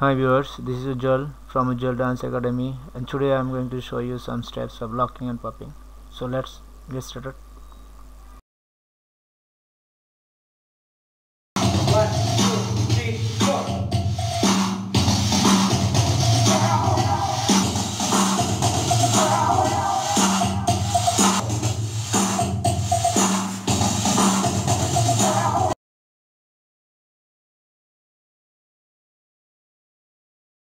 Hi viewers, this is Uzzal from Uzzal Dance Academy and today I am going to show you some steps of locking and popping. So let's get started.